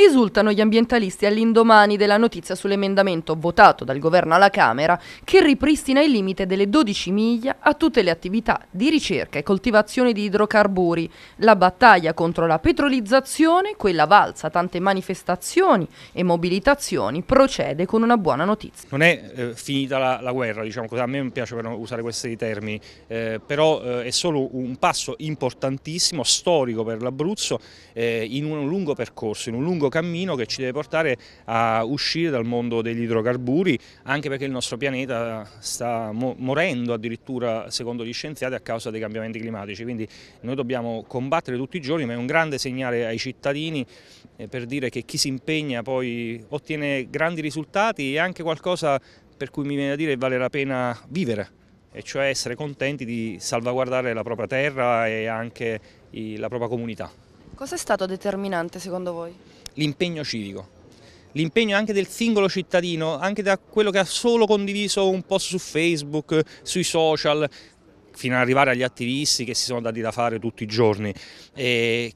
Esultano gli ambientalisti all'indomani della notizia sull'emendamento votato dal governo alla Camera che ripristina il limite delle 12 miglia a tutte le attività di ricerca e coltivazione di idrocarburi. La battaglia contro la petrolizzazione, quella valsa tante manifestazioni e mobilitazioni, procede con una buona notizia. Non è eh, finita la, la, guerra, diciamo così, a me non piace usare questi termini, eh, però eh, è solo un passo importantissimo, storico per l'Abruzzo, eh, in un lungo percorso, in un lungo cammino che ci deve portare a uscire dal mondo degli idrocarburi, anche perché il nostro pianeta sta morendo addirittura, secondo gli scienziati, a causa dei cambiamenti climatici, quindi noi dobbiamo combattere tutti i giorni, ma è un grande segnale ai cittadini eh, per dire che chi si impegna poi ottiene grandi risultati e anche qualcosa per cui mi viene da dire vale la pena vivere e cioè essere contenti di salvaguardare la propria terra e anche la propria comunità. Cosa è stato determinante secondo voi? L'impegno civico, l'impegno anche del singolo cittadino, anche da quello che ha solo condiviso un post su Facebook, sui social, fino ad arrivare agli attivisti che si sono dati da fare tutti i giorni. E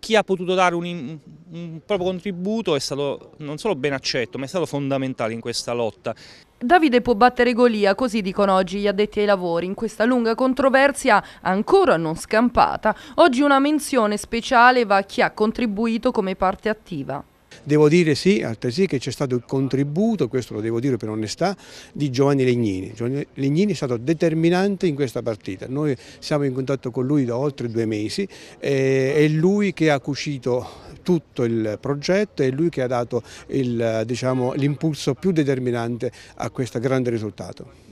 chi ha potuto dare un, un proprio contributo è stato non solo ben accetto, ma è stato fondamentale in questa lotta. Davide può battere Golia, così dicono oggi gli addetti ai lavori. In questa lunga controversia ancora non scampata, oggi una menzione speciale va a chi ha contribuito come parte attiva. Devo dire sì, altresì che c'è stato il contributo, questo lo devo dire per onestà, di Giovanni Legnini. Giovanni Legnini è stato determinante in questa partita. Noi siamo in contatto con lui da oltre due mesi, eh, è lui che ha cucito tutto il progetto, è lui che ha dato diciamo, l'impulso diciamo, più determinante a questo grande risultato.